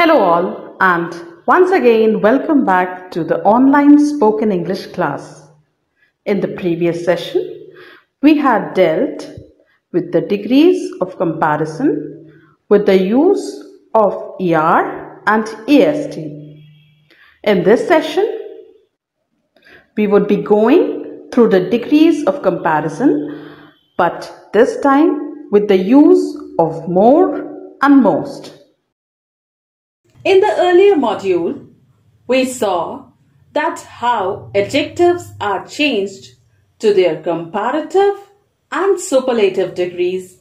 Hello, all, and once again, welcome back to the online spoken English class. In the previous session, we had dealt with the degrees of comparison with the use of ER and EST. In this session, we would be going through the degrees of comparison, but this time with the use of more and most. In the earlier module, we saw that how adjectives are changed to their comparative and superlative degrees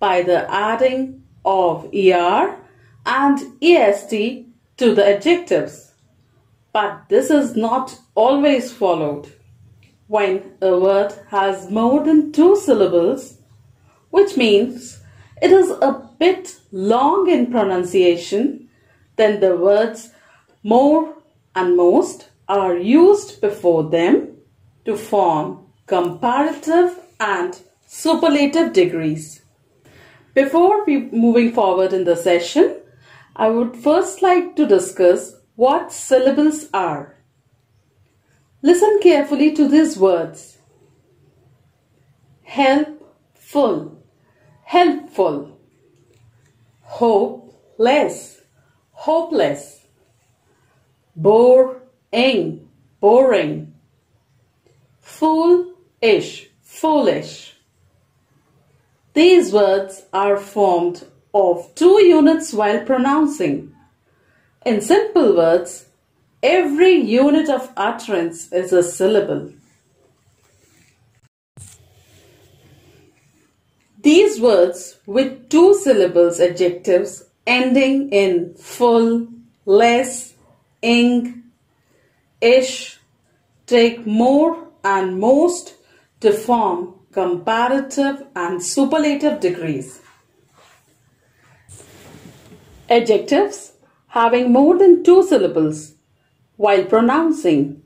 by the adding of er and est to the adjectives. But this is not always followed. When a word has more than two syllables, which means it is a bit long in pronunciation, then the words more and most are used before them to form comparative and superlative degrees. Before we moving forward in the session, I would first like to discuss what syllables are. Listen carefully to these words. Helpful, helpful. Hopeless, hopeless. Boring, boring. Foolish, foolish. These words are formed of two units while pronouncing. In simple words, every unit of utterance is a syllable. These words with two syllables adjectives ending in full, less, ing, ish take more and most to form comparative and superlative degrees. Adjectives having more than two syllables while pronouncing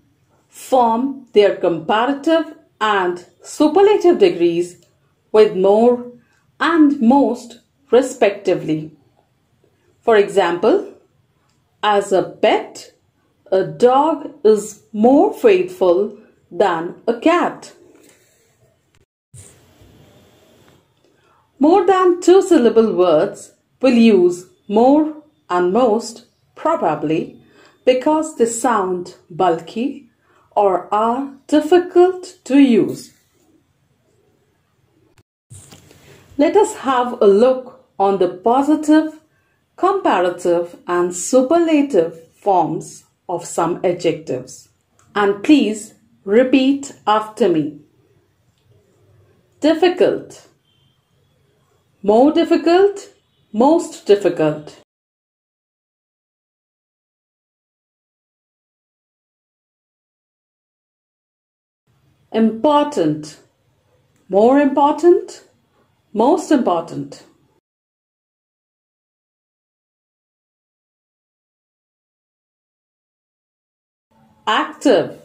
form their comparative and superlative degrees with more and most respectively. For example, as a pet, a dog is more faithful than a cat. More than two syllable words will use more and most probably because they sound bulky or are difficult to use. Let us have a look on the positive, comparative and superlative forms of some adjectives. And please repeat after me. Difficult, more difficult, most difficult. Important, more important, most important. Active,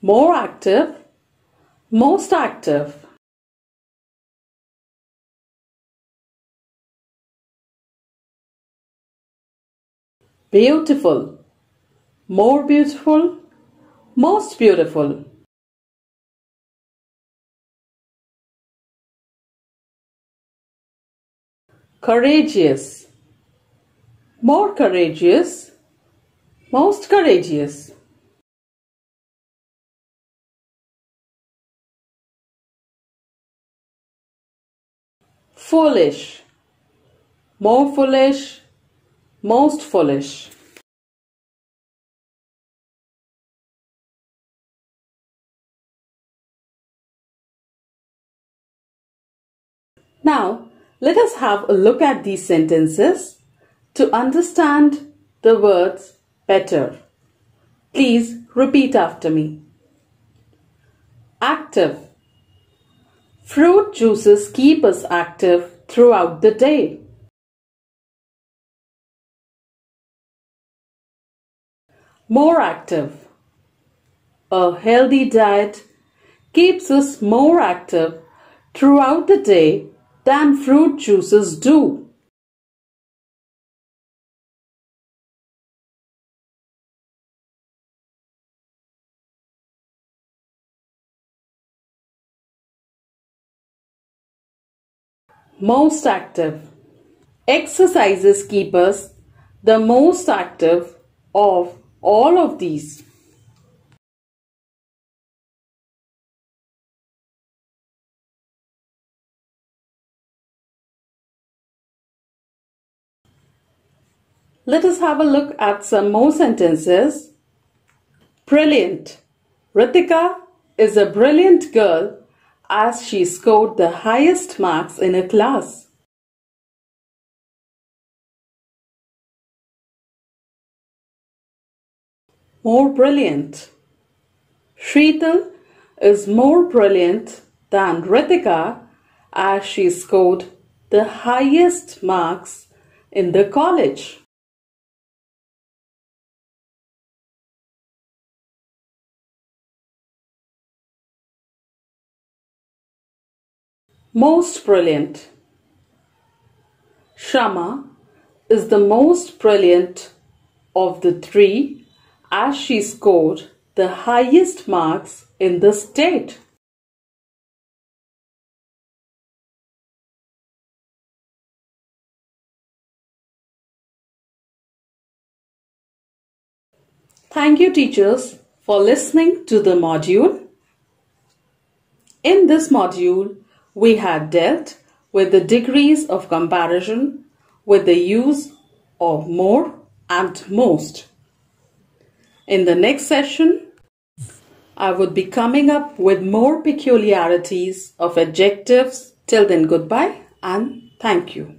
more active, most active. Beautiful, more beautiful, most beautiful. Courageous, more courageous, most courageous. Foolish, more foolish, most foolish. Now, let us have a look at these sentences to understand the words better. Please repeat after me. Active. Fruit juices keep us active throughout the day. More active. A healthy diet keeps us more active throughout the day than fruit juices do. Most active. Exercises keep us the most active of all of these. Let us have a look at some more sentences. Brilliant. Ritika is a brilliant girl as she scored the highest marks in her class. More brilliant. Sheetal is more brilliant than Ritika as she scored the highest marks in the college. Most brilliant. Shama is the most brilliant of the three as she scored the highest marks in the state. Thank you teachers for listening to the module. In this module, we had dealt with the degrees of comparison with the use of more and most. In the next session, I would be coming up with more peculiarities of adjectives. Till then, goodbye and thank you.